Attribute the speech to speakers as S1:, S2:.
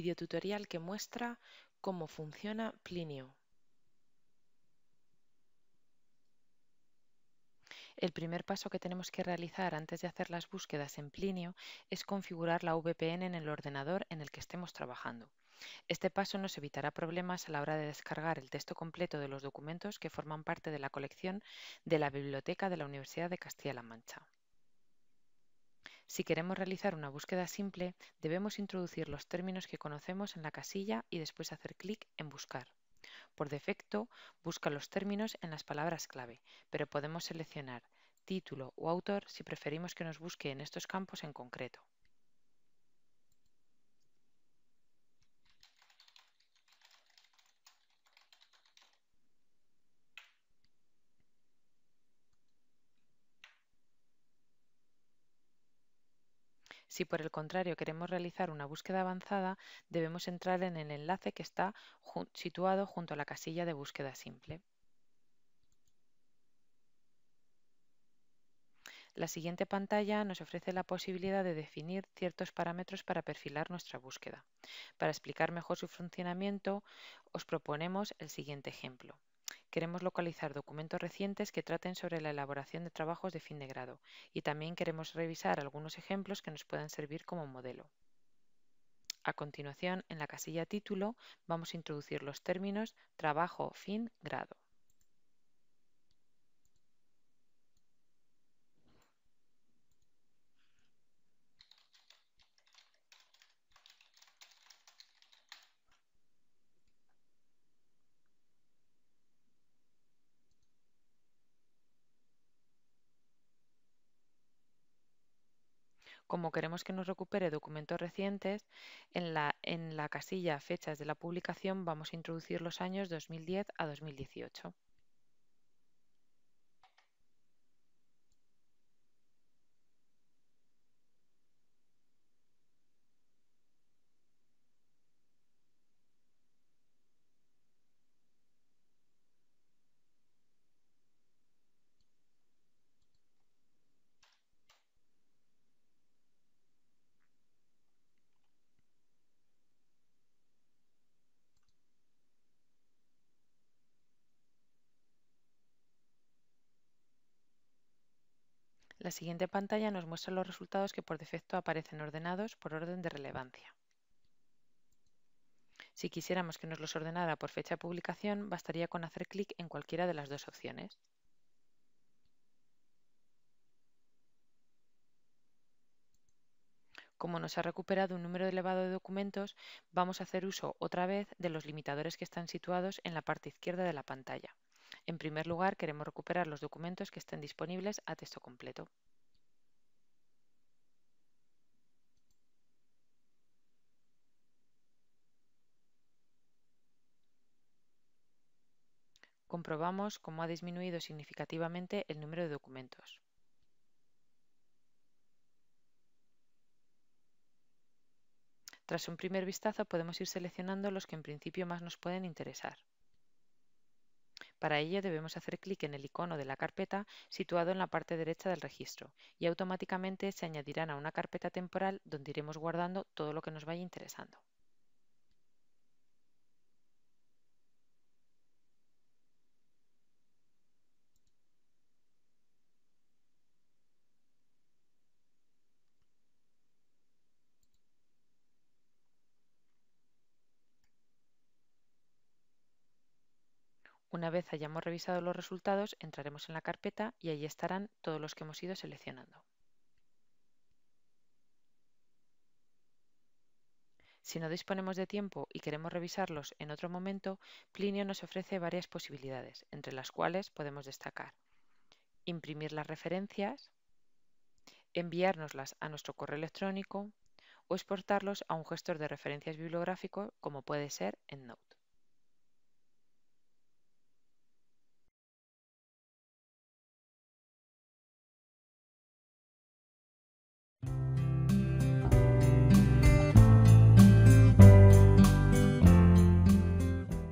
S1: videotutorial que muestra cómo funciona Plinio. El primer paso que tenemos que realizar antes de hacer las búsquedas en Plinio es configurar la VPN en el ordenador en el que estemos trabajando. Este paso nos evitará problemas a la hora de descargar el texto completo de los documentos que forman parte de la colección de la Biblioteca de la Universidad de Castilla-La Mancha. Si queremos realizar una búsqueda simple, debemos introducir los términos que conocemos en la casilla y después hacer clic en Buscar. Por defecto, busca los términos en las palabras clave, pero podemos seleccionar título o autor si preferimos que nos busque en estos campos en concreto. Si por el contrario queremos realizar una búsqueda avanzada, debemos entrar en el enlace que está situado junto a la casilla de búsqueda simple. La siguiente pantalla nos ofrece la posibilidad de definir ciertos parámetros para perfilar nuestra búsqueda. Para explicar mejor su funcionamiento, os proponemos el siguiente ejemplo. Queremos localizar documentos recientes que traten sobre la elaboración de trabajos de fin de grado y también queremos revisar algunos ejemplos que nos puedan servir como modelo. A continuación, en la casilla Título, vamos a introducir los términos trabajo, fin, grado. Como queremos que nos recupere documentos recientes, en la, casilla Fechas de la publicación vamos a introducir los años 2010 a 2018. La siguiente pantalla nos muestra los resultados que por defecto aparecen ordenados por orden de relevancia. Si quisiéramos que nos los ordenara por fecha de publicación, bastaría con hacer clic en cualquiera de las dos opciones. Como nos ha recuperado un número elevado de documentos, vamos a hacer uso otra vez de los limitadores que están situados en la parte izquierda de la pantalla. En primer lugar, queremos recuperar los documentos que estén disponibles a texto completo. Comprobamos cómo ha disminuido significativamente el número de documentos. Tras un primer vistazo podemos ir seleccionando los que en principio más nos pueden interesar. Para ello debemos hacer clic en el icono de la carpeta situado en la parte derecha del registro y automáticamente se añadirán a una carpeta temporal donde iremos guardando todo lo que nos vaya interesando. Una vez hayamos revisado los resultados, entraremos en la carpeta y allí estarán todos los que hemos ido seleccionando. Si no disponemos de tiempo y queremos revisarlos en otro momento, Plinio nos ofrece varias posibilidades, entre las cuales podemos destacar imprimir las referencias, enviárnoslas a nuestro correo electrónico o exportarlos a un gestor de referencias bibliográfico como puede ser EndNote.